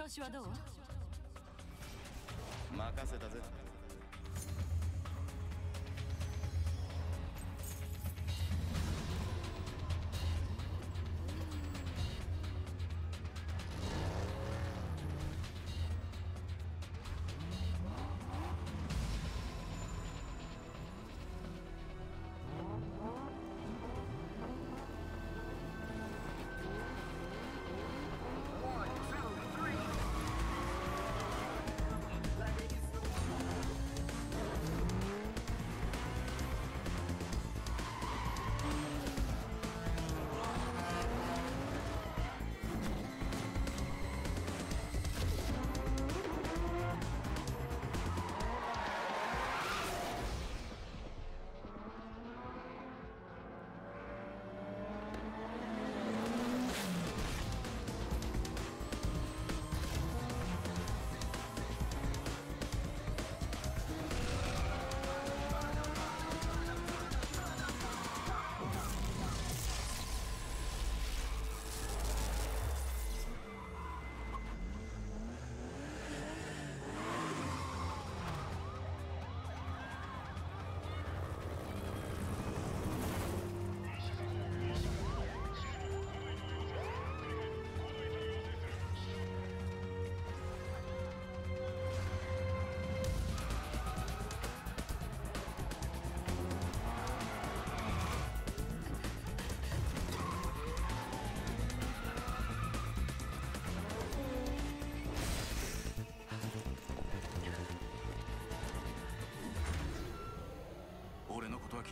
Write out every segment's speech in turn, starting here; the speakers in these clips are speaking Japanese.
調子はどう？任せたぜ。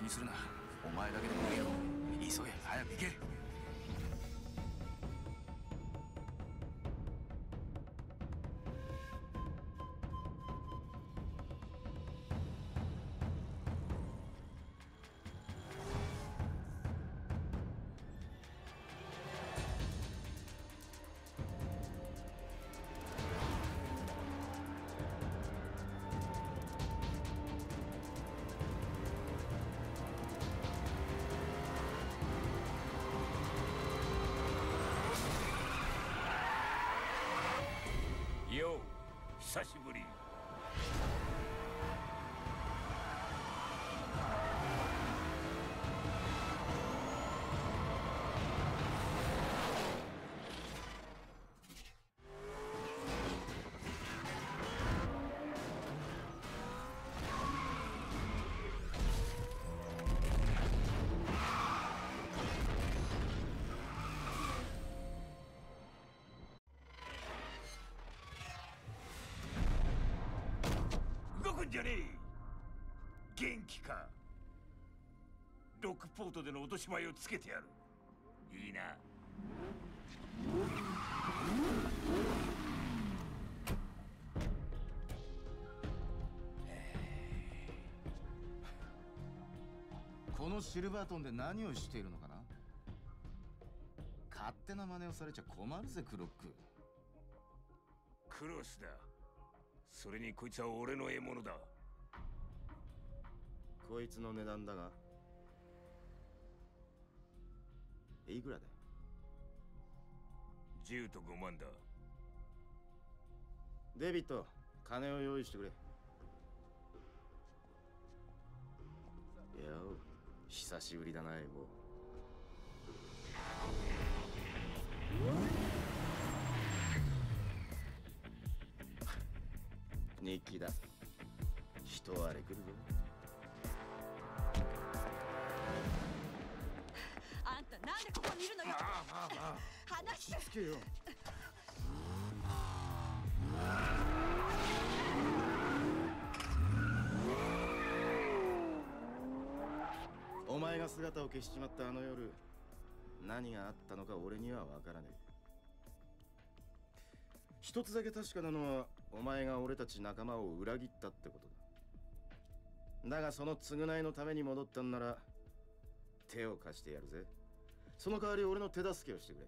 にするな。お前だけでも逃げろ急げ。早く行け。久しぶりんじゃねえ。元気か。ロックポートでの落とし前をつけてやる。いいな。このシルバートンで何をしているのかな？勝手な真似をされちゃ困るぜクロック。クロスだそれにこいつは俺の獲物だ。こいつの値段だがいくらだよ10と5万だ。デビット金を用意してくれ。よう久しぶりだなエボ日記だ人荒れ来るぞ。あんたなんでここにいるのよ。まあまあまあ。話してつけよ。お前が姿を消しちまったあの夜何があったのか俺には分からねえ。一つだけ確かなのはお前が俺たち仲間を裏切ったってことだ。だがその償いのために戻ったんなら手を貸してやるぜ。その代わり俺の手助けをしてくれ。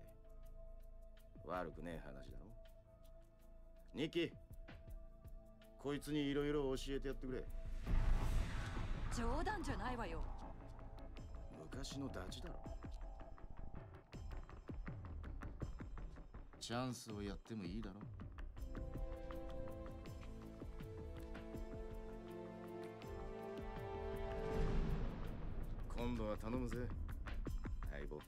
悪くねえ話だろ。ニッキーこいつにいろいろ教えてやってくれ。冗談じゃないわよ。昔のダチだろ。チャンスをやってもいいだろは頼むぜ。相棒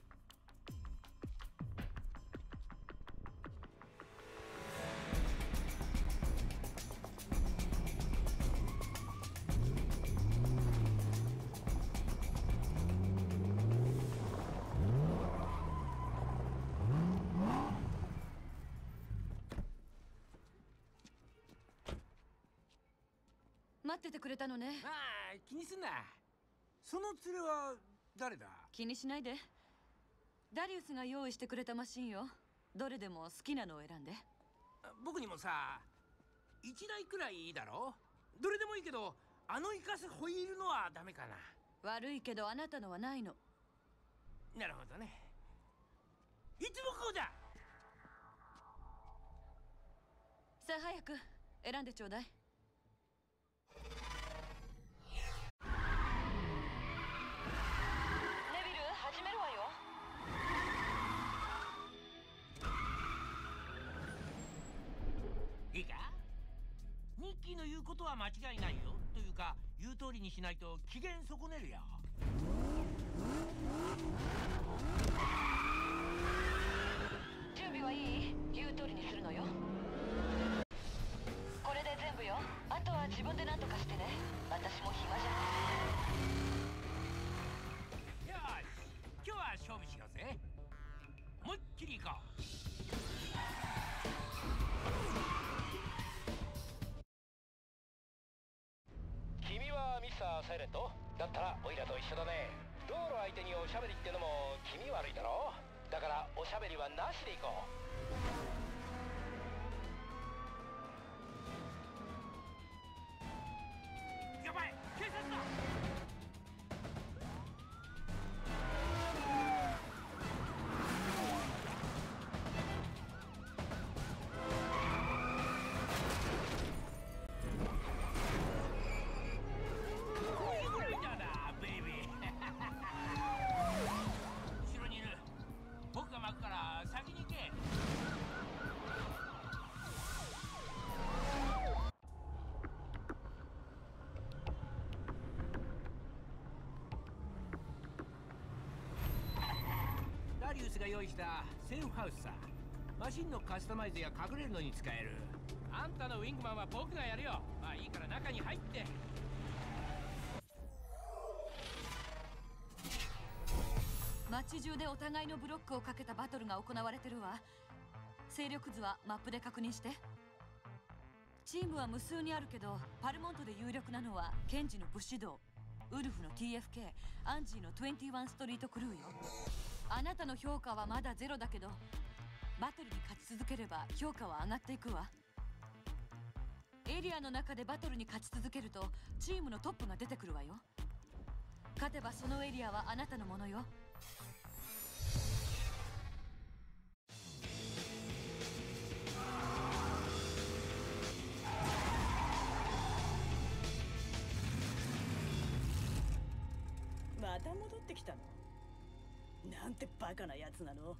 待っててくれたのね。ああ気にすんな。その連れは誰だ？気にしないで。ダリウスが用意してくれたマシンよ。どれでも好きなのを選んで。僕にもさ一台くらいいいだろ？どれでもいいけどあの生かすホイールのはダメかな？悪いけどあなたのはないの。なるほどね。いつもこうださあ早く。選んでちょうだいは間違いないよ。というか言う通りにしないと機嫌損ねるよ準備はいい？言う通りにするのよ。これで全部よ。あとは自分で何とかしてね。私も暇じゃ。ないよし。今日は勝負しようぜおいらと一緒だね。道路相手におしゃべりってのも気味悪いだろ。だからおしゃべりはなしで行こう。リウスが用意したセーフハウスさ。マシンのカスタマイズや隠れるのに使える。あんたのウィングマンは僕がやるよ。まあいいから中に入って。街中でお互いのブロックをかけたバトルが行われてるわ。勢力図はマップで確認して。チームは無数にあるけどパルモントで有力なのはケンジの武士道。ウルフの TFK アンジーの21ストリートクルーよ。あなたの評価はまだゼロだけどバトルに勝ち続ければ評価は上がっていくわ。エリアの中でバトルに勝ち続けるとチームのトップが出てくるわよ。勝てばそのエリアはあなたのものよ。また戻ってきたの？なんてバカなやつなの。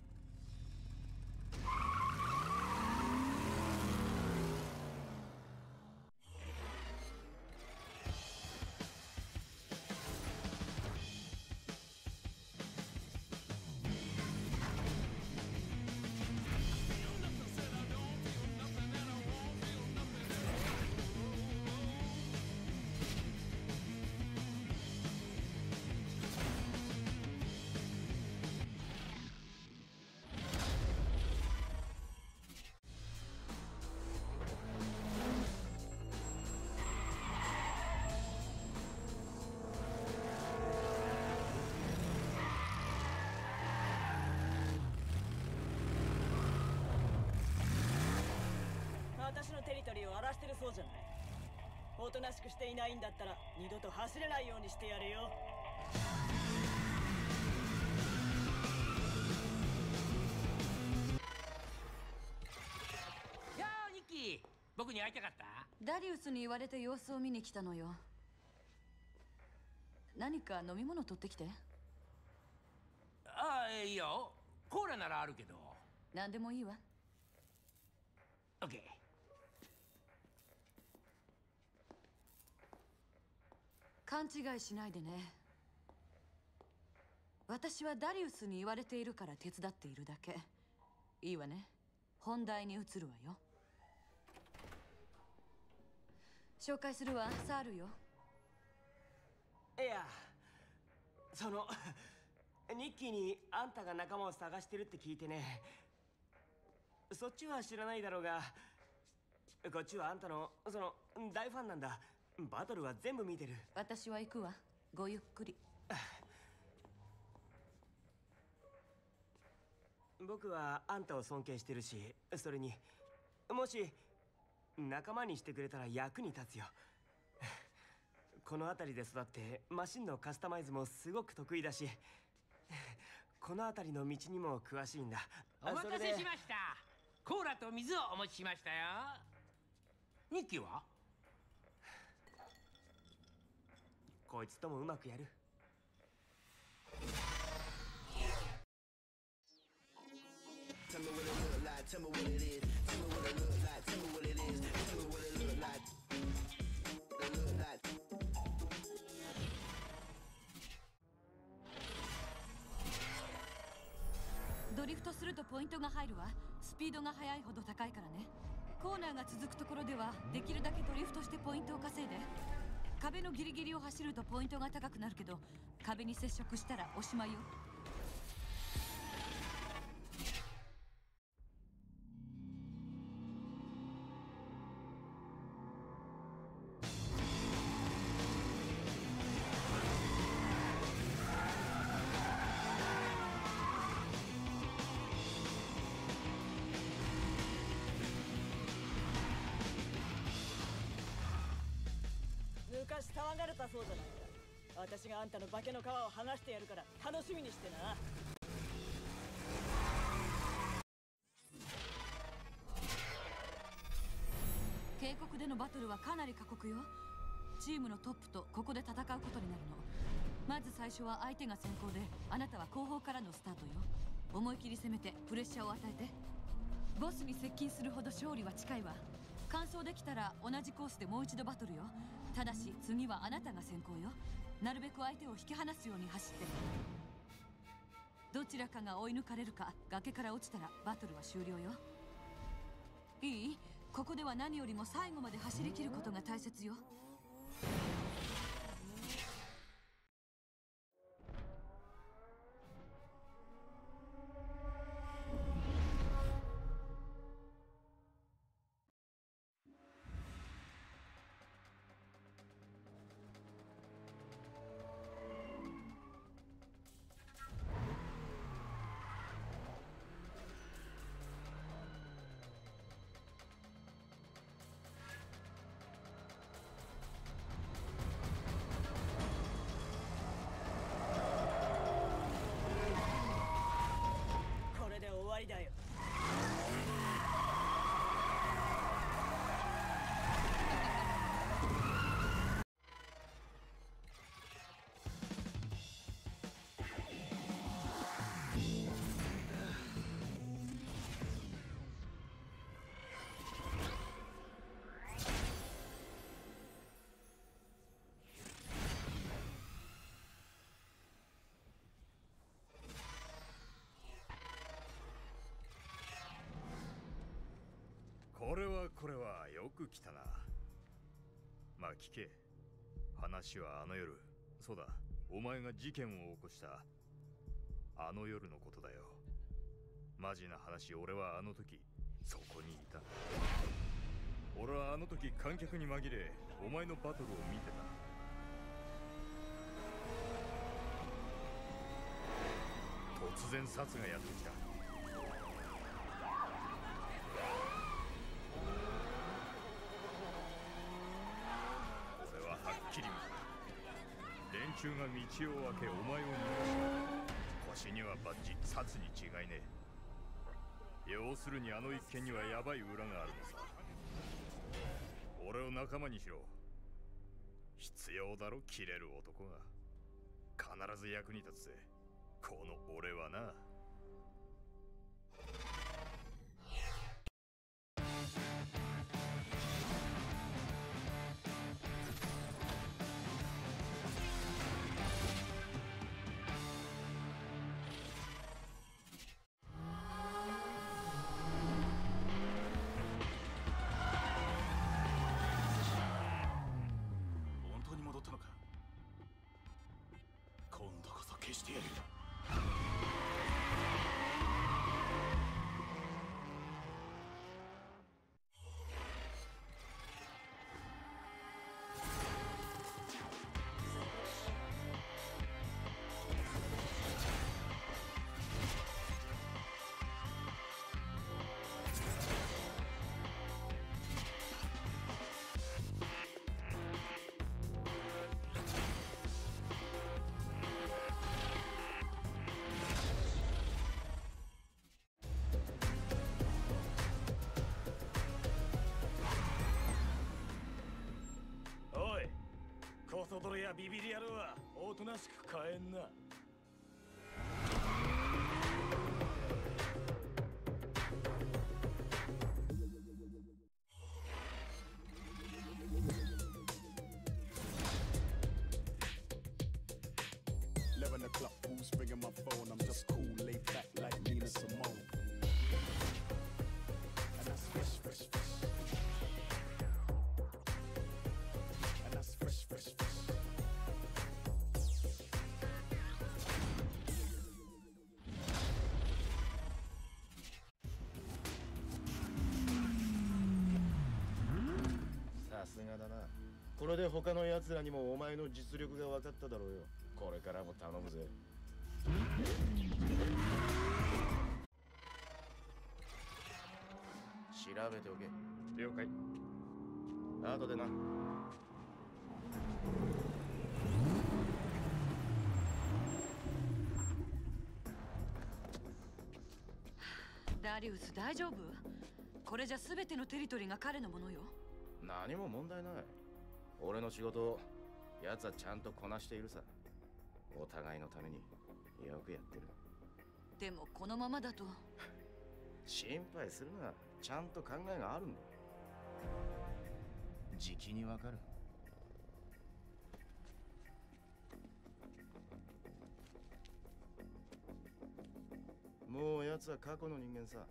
テリトリーを荒らしてるそうじゃない。おとなしくしていないんだったら二度と走れないようにしてやれよ。やあニッキー。僕に会いたかった？ダリウスに言われて様子を見に来たのよ。何か飲み物取ってきて？ああいいよ。コーラならあるけど。何でもいいわ。オッケー勘違いしないでね。私はダリウスに言われているから手伝っているだけ。いいわね。本題に移るわよ。紹介するわ。サールよ。いやそのニッキーにあんたが仲間を探してるって聞いてね。そっちは知らないだろうがこっちはあんたのその大ファンなんだ。バトルは全部見てる。私は行くわ。ごゆっくり。僕はあんたを尊敬してるしそれにもし仲間にしてくれたら役に立つよ。この辺りで育ってマシンのカスタマイズもすごく得意だし この辺りの道にも詳しいんだ。お待たせしました。コーラと水をお持ちしましたよ。ニッキーは？こいつともうまくやる。ドリフトするとポイントが入るわ。スピードが速いほど高いからね。コーナーが続くところではできるだけドリフトしてポイントを稼いで。壁のギリギリを走るとポイントが高くなるけど壁に接触したらおしまいよ。あんたの化けの皮を剥がしてやるから楽しみにしてな。渓谷でのバトルはかなり過酷よ。チームのトップとここで戦うことになるの。まず最初は相手が先行であなたは後方からのスタートよ。思い切り攻めてプレッシャーを与えて。ボスに接近するほど勝利は近いわ。完走できたら同じコースでもう一度バトルよ。ただし次はあなたが先行よ。なるべく相手を引き離すように走って。どちらかが追い抜かれるか崖から落ちたらバトルは終了よ。いい？ここでは何よりも最後まで走りきることが大切よ。これはこれはよく来たな。まあ聞け。話はあの夜。そうだ。お前が事件を起こした。あの夜のことだよ。マジな話俺はあの時そこにいた。俺はあの時観客に紛れお前のバトルを見てた。突然サツがやってきた俺ははっきり見た衆が道を開けお前を逃がした腰にはバッジ殺に違いねえ要するにあの一件にはヤバい裏があるのさ。俺を仲間にしろ。必要だろ。切れる男が。必ず役に立つぜ。この俺はな。消そどれやビビり野郎はおとなしく帰んな。これで他の奴らにもお前の実力が分かっただろうよ。これからも頼むぜ。調べておけ。了解。後でな。ダリウス大丈夫？これじゃ全てのテリトリーが彼のものよ。何も問題ない俺の仕事奴はちゃんとこなしているさ。お互いのためによくやってる。でもこのままだと。心配するな。ちゃんと考えがあるんだ。じきにわかる。もう奴は過去の人間さ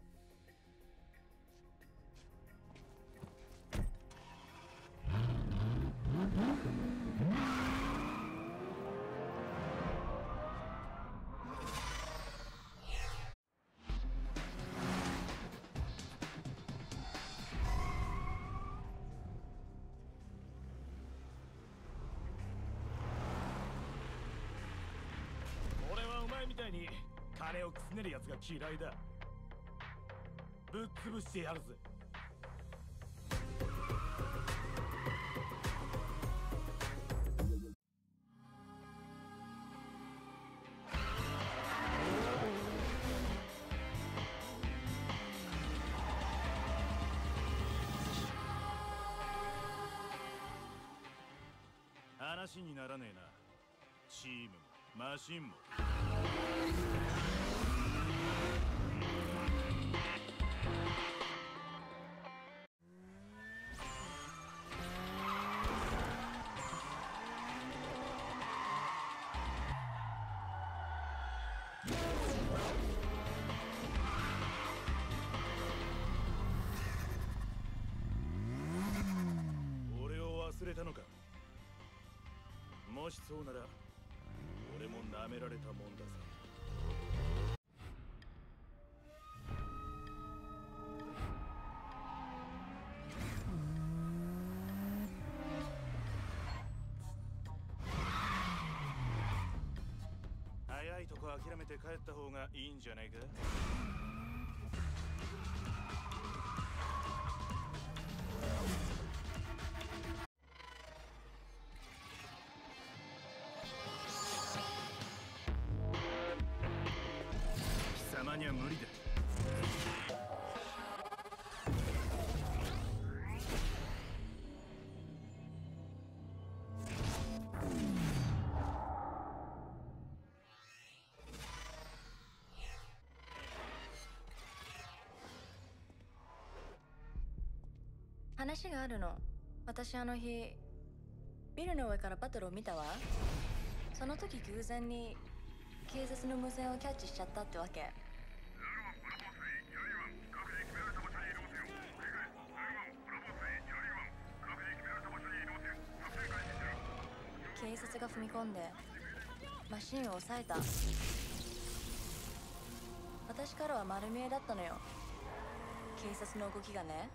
たいに金をくすねる奴が嫌いだ。ぶっ潰してやるぜ。話にならねえな。チームもマシンも。忘れたのか。もしそうなら舐められたもんだぜ。早いとこ諦めて帰った方がいいんじゃないか？無理だ。話があるの。私あの日ビルの上からバトルを見たわ。その時偶然に警察の無線をキャッチしちゃったってわけ。スが踏み込んでマシンを抑えた。私からは丸見えだったのよ。警察の動きがね。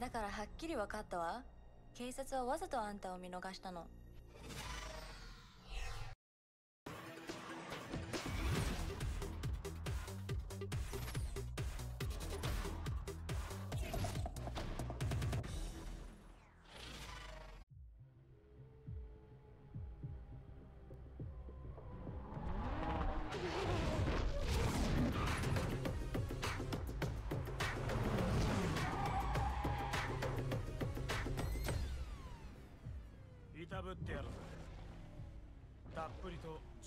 だからはっきり分かったわ。警察はわざとあんたを見逃したの。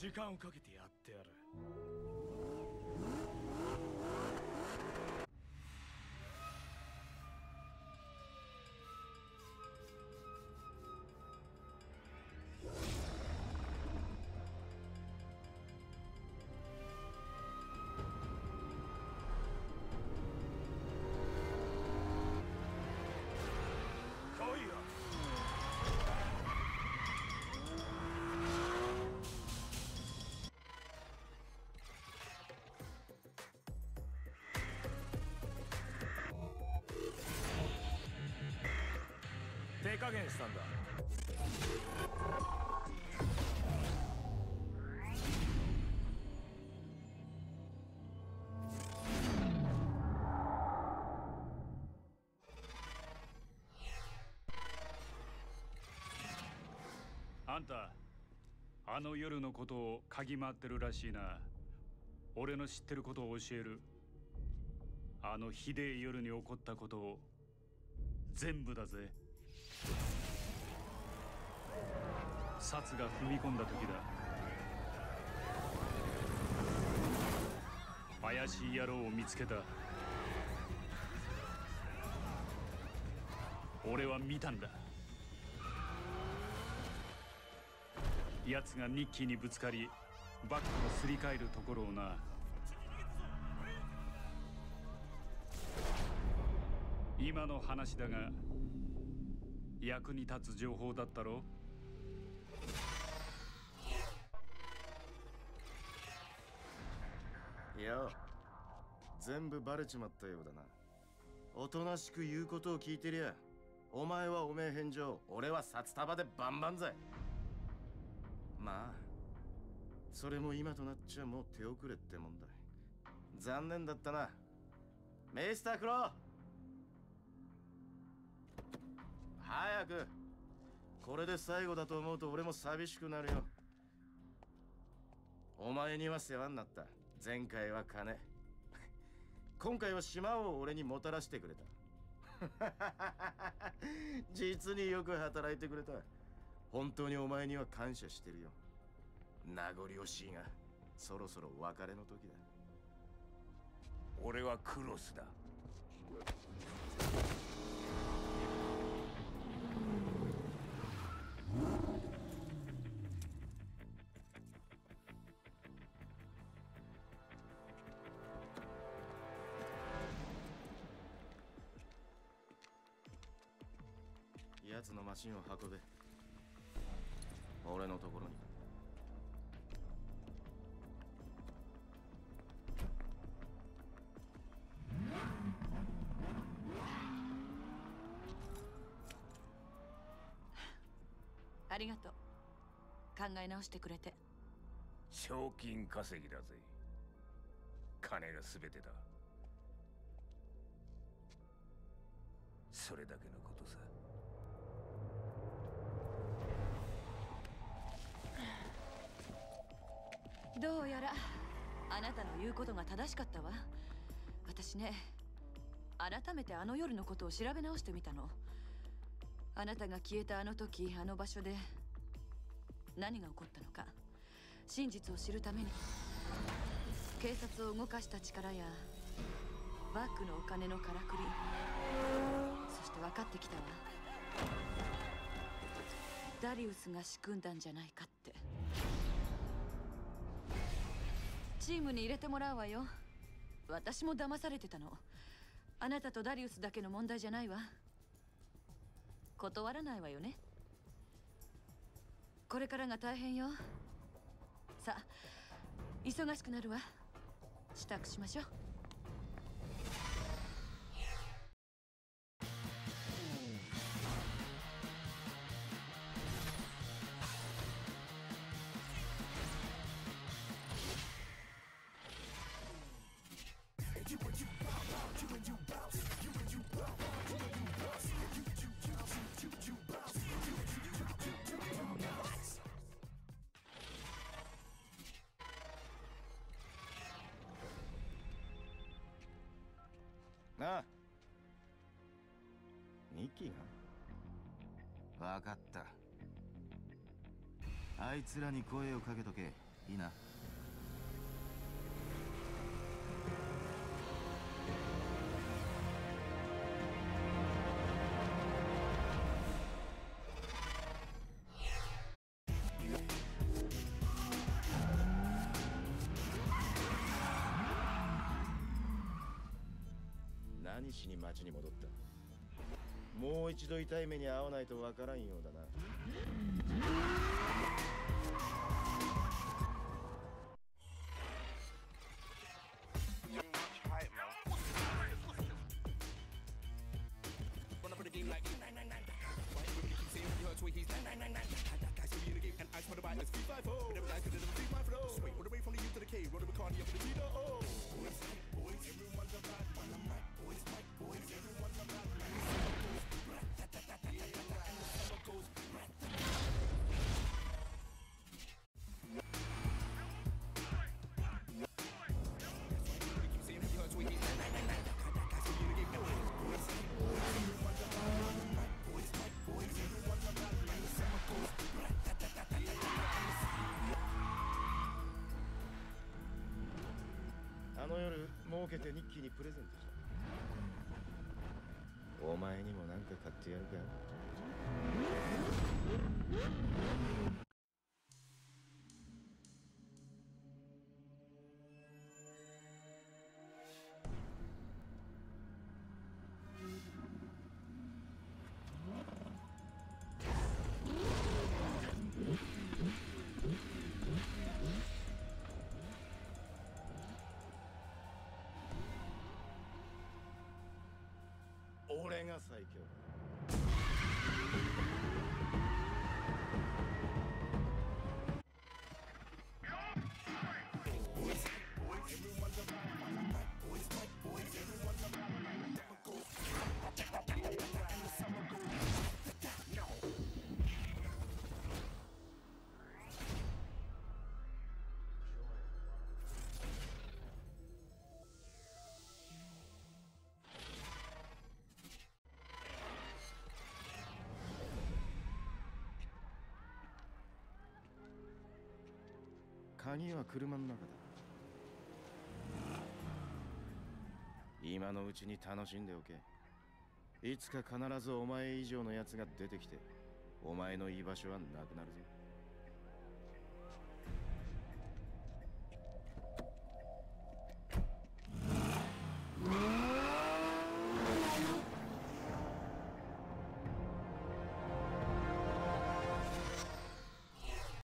時間をかけてや加減したんだ。あんたあの夜のことを嗅ぎ回ってるらしいな。俺の知ってることを教える。あのひでえ夜に起こったことを全部だぜ。札が踏み込んだ時だ。怪しい野郎を見つけた。俺は見たんだ。奴がニッキーにぶつかりバックをすり替えるところをな。今の話だが役に立つ情報だったろいや全部バレちまったようだな。おとなしく言うことを聞いてりゃお前はおめえ返上俺は札束でバンバンぜ。まあそれも今となっちゃもう手遅れってもんだ。残念だったな。メイスタークロー。早く。これで最後だと思うと俺も寂しくなるよ。お前には世話になった。前回は金。今回は島を俺にもたらしてくれた。実によく働いてくれた。本当にお前には感謝してるよ。名残惜しいがそろそろ別れの時だ。俺はクロスだ。奴のマシンを運べ。俺のところに。ありがとう。考え直してくれて。賞金稼ぎだぜ。金が全てだ。それだけのことさどうやらあなたの言うことが正しかったわ。私ね改めてあの夜のことを調べ直してみたの。あなたが消えたあの時あの場所で何が起こったのか真実を知るために。警察を動かした力やバックのお金のからくりそして分かってきたわ。ダリウスが仕組んだんじゃないかって。チームに入れてもらうわよ。私も騙されてたの。あなたとダリウスだけの問題じゃないわ。断らないわよね。これからが大変よ。さあ忙しくなるわ。支度しましょう。つらに声をかけとけ。いいな。何しに町に戻った？もう一度痛い目に遭わないとわからんようだな。てニッキーにプレゼントしたお前にも何か買ってやるか俺が最強だ。鍵は車の中だ。今のうちに楽しんでおけ。いつか必ずお前以上のやつが出てきてお前の居場所はなくなるぞ